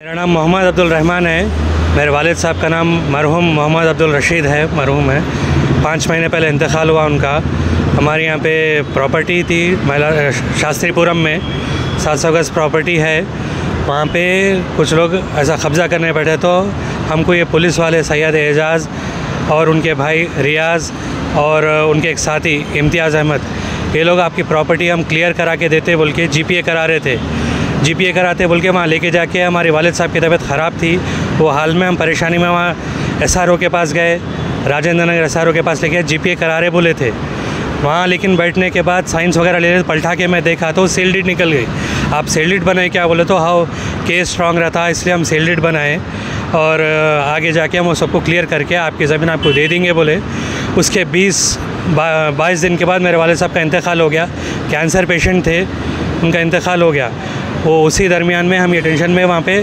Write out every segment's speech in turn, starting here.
मेरा नाम मोहम्मद अब्दुल रहमान है। मेरे वालिद साहब का नाम मरहूम मोहम्मद अब्दुल रशीद है, मरहूम है। पाँच महीने पहले इंतकाल हुआ उनका। हमारे यहाँ पे प्रॉपर्टी थी महिला, शास्त्रीपुरम में। सात सौ गज़ प्रॉपर्टी है। वहाँ पे कुछ लोग ऐसा कब्ज़ा करने बैठे तो हमको ये पुलिस वाले, सैयद एजाज़ और उनके भाई रियाज़ और उनके एक साथी इम्तियाज़ अहमद, ये लोग आपकी प्रॉपर्टी हम क्लियर करा के देते, बोल के जीपीए करा रहे थे। जीपीए कराते, बोल के वहाँ लेके जाके हमारे वालद साहब की तबीयत ख़राब थी। वो हाल में हम परेशानी में वहाँ एसआरओ के पास गए, राजेंद्र नगर एसआरओ के पास लेके जीपीए करा रहे बोले थे। वहाँ लेकिन बैठने के बाद साइंस वगैरह ले रहे, पलटा के मैं देखा तो सेल निकल गई। आप सेल बनाए क्या? बोले तो हाउ केस स्ट्रांग रहता, इसलिए हम सेल बनाए। और आगे जाके हम वो सबको क्लियर करके आपकी ज़मीन आपको दे देंगे बोले। उसके 20 बाईस दिन के बाद मेरे वाले साहब का इंतकाल हो गया। कैंसर पेशेंट थे, उनका इंतकाल हो गया। वो उसी दरमियान में हम ये टेंशन में वहाँ पे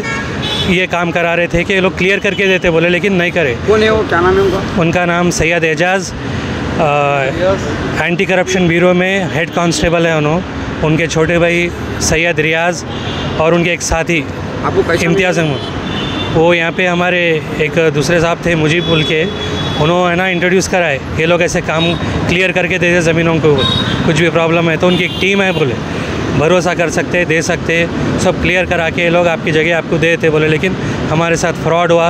ये काम करा रहे थे कि ये लोग क्लियर करके देते बोले लेकिन नहीं करे। कौन है वो? क्या नाम है उनका? उनका नाम Syed Ejaz anti corruption bureau में हेड कांस्टेबल है उन्होंने उनके छोटे भाई सैयद रियाज और उनके एक साथी इम्तियाज़ अहमद। वो यहाँ पे हमारे एक दूसरे साहब थे मुजीब बोल के उन्होंने ना इंट्रोड्यूस कराए ये लोग ऐसे काम क्लियर करके देते ज़मीनों को कुछ भी प्रॉब्लम है। तो उनकी एक टीम है बोले। भरोसा कर सकते दे सकते सब क्लियर करा के लोग आपकी जगह आपको दे देते बोले लेकिन हमारे साथ फ्रॉड हुआ।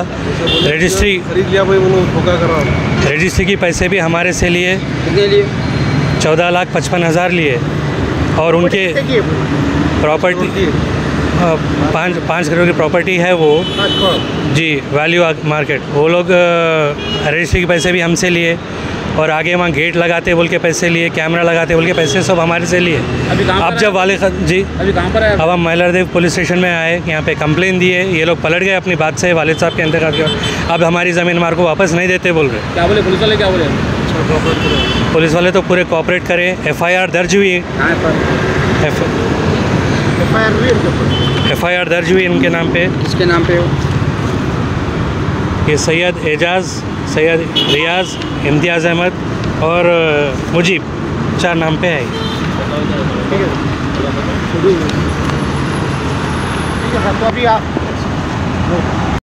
रजिस्ट्री खरीद लिया भाई उन्होंने धोखा कर। रहा रजिस्ट्री की पैसे भी हमारे से लिए। कितने लिए? चौदह लाख पचपन हज़ार लिए। और उनके प्रॉपर्टी पाँच पाँच करोड़ की प्रॉपर्टी है वो। जी वैल्यू मार्केट वो लोग रजिस्ट्री के पैसे भी हमसे लिए। और आगे वहाँ गेट लगाते बोल के पैसे लिए कैमरा लगाते बोल के पैसे सब हमारे से लिए। अभी अब जब? वाले ख- जी। अभी कहाँ पर है? अब हम मैलरदेव पुलिस स्टेशन में आए यहाँ पे कंप्लेन दिए ये लोग पलट गए अपनी बात से वालिद साहब के इंतकाल के। अब हमारी ज़मीन हमारे को वापस नहीं देते बोल रहे। क्या बोले? पुलिस वाले क्या बोले? पुलिस वाले तो पूरे कॉपरेट करें एफआईआर दर्ज हुई। एफ़ आई दर्ज हुई इनके नाम पे। किसके नाम पे ये सैयद एजाज, सैयद रियाज, इम्तियाज़ अहमद और मुजीब, चार नाम पे है। ठीक है। तो अभी आप